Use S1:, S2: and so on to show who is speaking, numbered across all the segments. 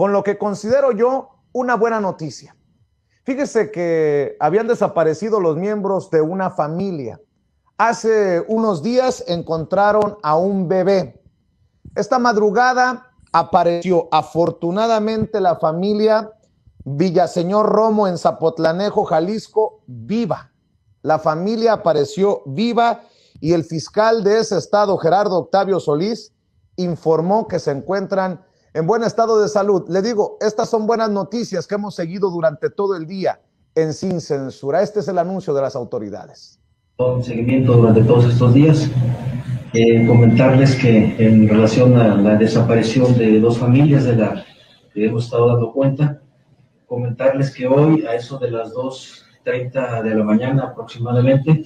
S1: con lo que considero yo una buena noticia. Fíjese que habían desaparecido los miembros de una familia. Hace unos días encontraron a un bebé. Esta madrugada apareció afortunadamente la familia Villaseñor Romo en Zapotlanejo, Jalisco, viva. La familia apareció viva y el fiscal de ese estado, Gerardo Octavio Solís, informó que se encuentran en buen estado de salud. Le digo, estas son buenas noticias que hemos seguido durante todo el día en Sin Censura. Este es el anuncio de las autoridades.
S2: Un seguimiento durante todos estos días. Eh, comentarles que en relación a la desaparición de dos familias de la que hemos estado dando cuenta, comentarles que hoy a eso de las 2.30 de la mañana aproximadamente,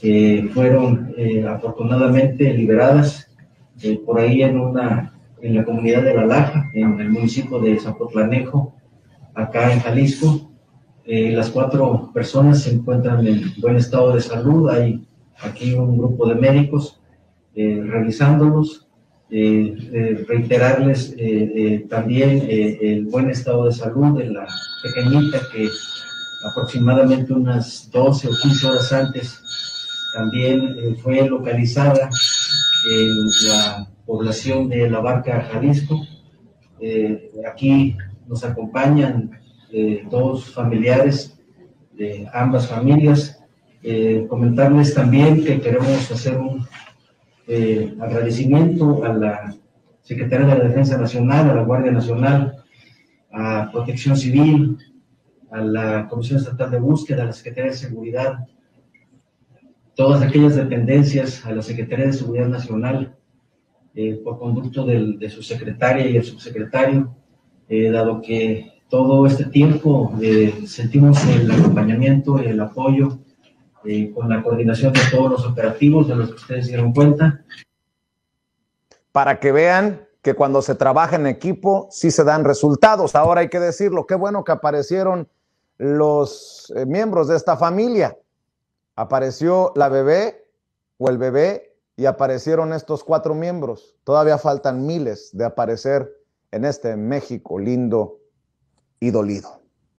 S2: eh, fueron eh, afortunadamente liberadas por ahí en una en la comunidad de La Laja, en el municipio de Zapotlanejo, acá en Jalisco. Eh, las cuatro personas se encuentran en buen estado de salud. Hay aquí un grupo de médicos eh, revisándolos. Eh, reiterarles también el buen estado de salud de la pequeñita que aproximadamente unas 12 o 15 horas antes también fue localizada en la población de La Barca, Jalisco. Eh, aquí nos acompañan eh, dos familiares de ambas familias. Eh, comentarles también que queremos hacer un agradecimiento a la Secretaría de la Defensa Nacional, a la Guardia Nacional, a Protección Civil, a la Comisión Estatal de Búsqueda, a la Secretaría de Seguridad, todas aquellas dependencias, a la Secretaría de Seguridad Nacional, eh, por conducto del, de su secretaria y el subsecretario, eh, dado que todo este tiempo eh, sentimos el acompañamiento y el apoyo con la coordinación de todos los operativos de los que ustedes dieron cuenta.
S1: Para que vean que cuando se trabaja en equipo sí se dan resultados. Ahora hay que decirlo, qué bueno que aparecieron los miembros de esta familia. Apareció la bebé o el bebé y aparecieron estos cuatro miembros. Todavía faltan miles de aparecer en este México lindo y dolido.